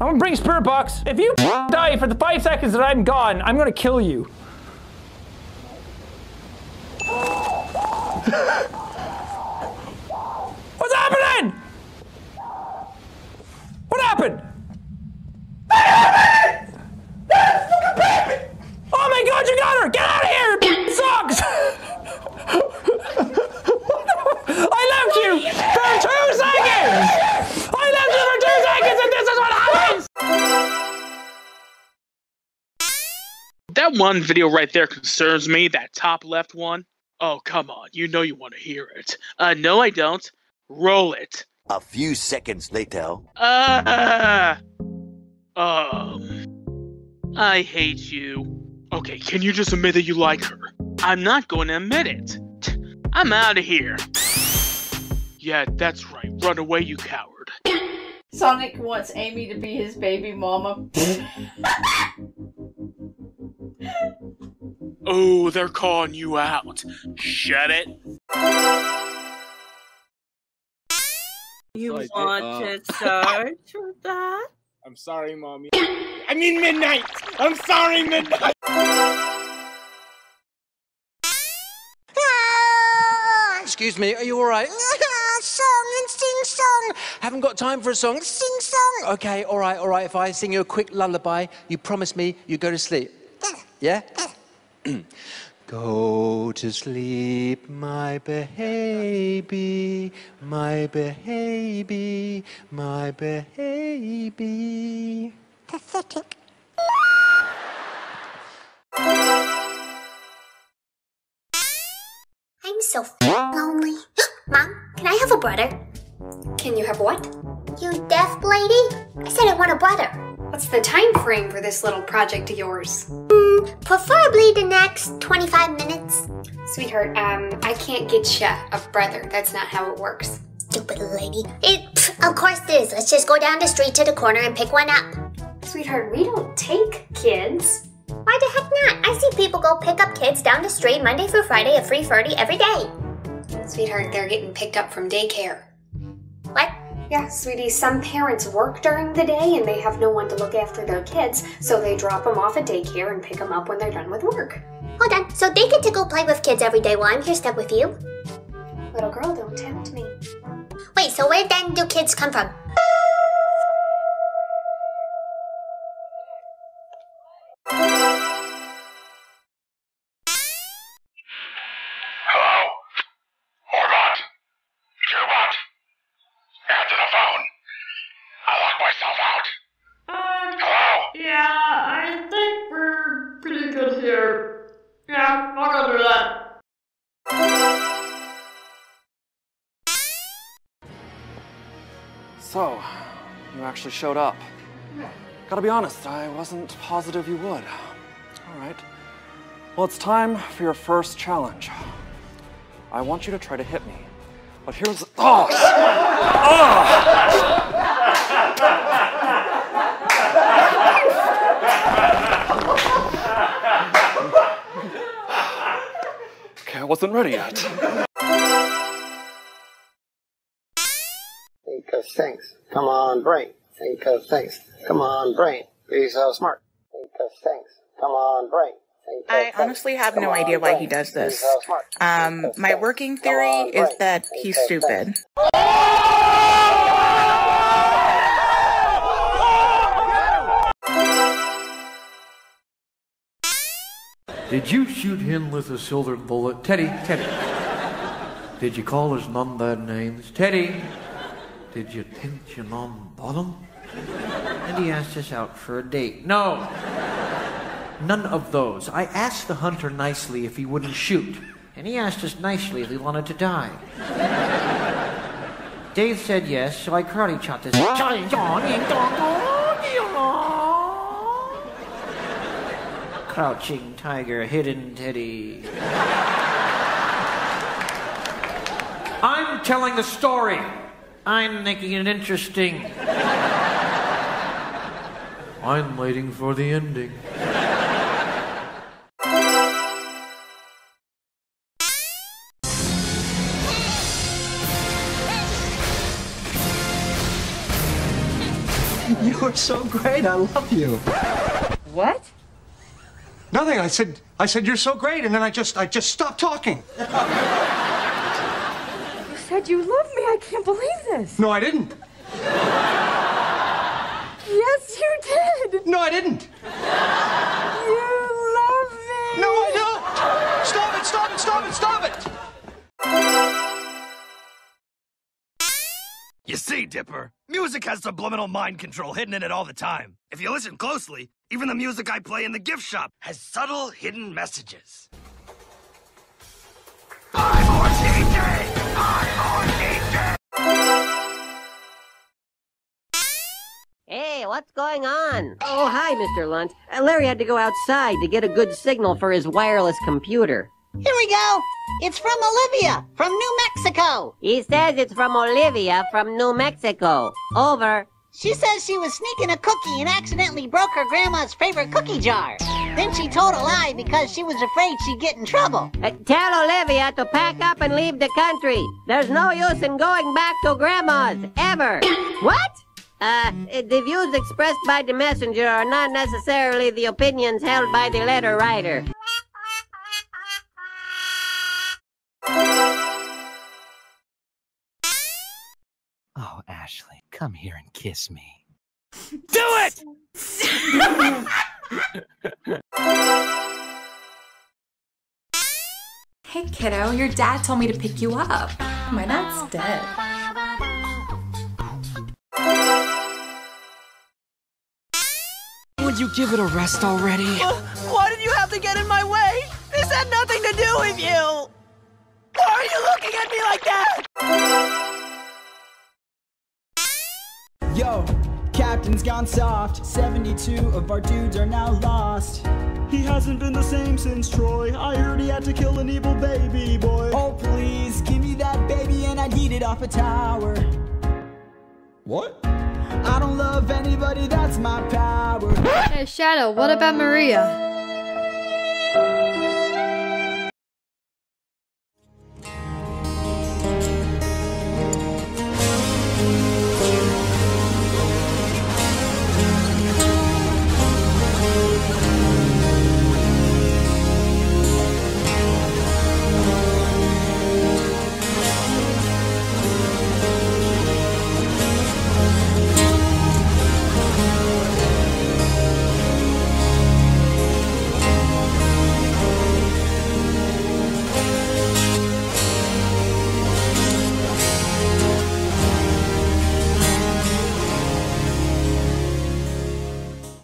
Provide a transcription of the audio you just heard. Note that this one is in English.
I'm gonna bring Spirit Box. If you die for the five seconds that I'm gone, I'm gonna kill you. That one video right there concerns me, that top left one. Oh, come on. You know you want to hear it. Uh, no, I don't. Roll it. A few seconds later. Uh, um, I hate you. Okay, can you just admit that you like her? I'm not going to admit it. I'm out of here. Yeah, that's right. Run away, you coward. Sonic wants Amy to be his baby mama. Oh, they're calling you out. Shut it. You So I did, want uh, to search for that? I'm sorry, mommy. I mean midnight. I'm sorry, midnight. Excuse me, are you all right? song and sing song. Haven't got time for a song. Sing song. Okay, all right, all right. If I sing you a quick lullaby, you promise me you go to sleep. Yeah? go to sleep, my baby, my baby, my baby. Pathetic. I'm so lonely. Mom, can I have a brother? Can you have what? You lady? I said I want a brother. What's the time frame for this little project of yours? Mm, preferably the next 25 minutes. Sweetheart, um, I can't get you a brother. That's not how it works. Stupid lady. It, pff, of course it is. Let's just go down the street to the corner and pick one up. Sweetheart, we don't take kids. Why the heck not? I see people go pick up kids down the street Monday through Friday at 3.30 every day. Sweetheart, they're getting picked up from daycare. What? Yeah, sweetie, some parents work during the day and they have no one to look after their kids, so they drop them off at daycare and pick them up when they're done with work. Hold on. So they get to go play with kids every day while I'm here stuck with you? Little girl, don't tempt me. Wait, so where then do kids come from? So, you actually showed up. Gotta be honest, I wasn't positive you would. Alright. Well, it's time for your first challenge. I want you to try to hit me. But here's. Oh! oh! Okay, I wasn't ready yet. Things. Come on, brain. Think of things. Come on, brain. Be so smart. Think of things. Come on, brain. I honestly have no idea why he does this. Um, my working theory is that he's stupid. Did you shoot him with a silver bullet? Teddy, Teddy. Did you call his mum bad names? Teddy, did you pinch your mum bottom? And he asked us out for a date. No. None of those. I asked the hunter nicely if he wouldn't shoot. And he asked us nicely if he wanted to die. Dave said yes, so I karate chopped his. Crouching tiger, hidden teddy. I'm telling the story. I'm making it interesting. I'm waiting for the ending. You are so great. I love you. What? Nothing. I said I said you're so great, and then I just I just stopped talking. You said you love me. I can't believe this. No, I didn't. Yes, you did. No, I didn't. You love me. No, I don't. Stop it! Stop it! Stop it! Stop it! You see, Dipper, music has subliminal mind control hidden in it all the time. If you listen closely, even the music I play in the gift shop has subtle hidden messages. Hey, what's going on? Oh, hi, Mr. Lunt. Uh, Larry had to go outside to get a good signal for his wireless computer. Here we go. It's from Olivia, from New Mexico. He says it's from Olivia from New Mexico. Over. She says she was sneaking a cookie and accidentally broke her grandma's favorite cookie jar. Then she told a lie because she was afraid she'd get in trouble. Uh, tell Olivia to pack up and leave the country. There's no use in going back to Grandma's, ever. what? Uh, the views expressed by the messenger are not necessarily the opinions held by the letter writer. Oh, Ashley, come here and kiss me. Do it! Hey kiddo, your dad told me to pick you up. My dad's dead. Would you give it a rest already? Uh, why did you have to get in my way? This had nothing to do with you! Why are you looking at me like that? Yo, Captain's gone soft. 72 of our dudes are now lost. He hasn't been the same since Troy. I heard he had to kill an evil baby boy. Oh, please, give me that baby and I'd eat it off a tower. What? I don't love anybody, that's my power. Shadow, what about Maria?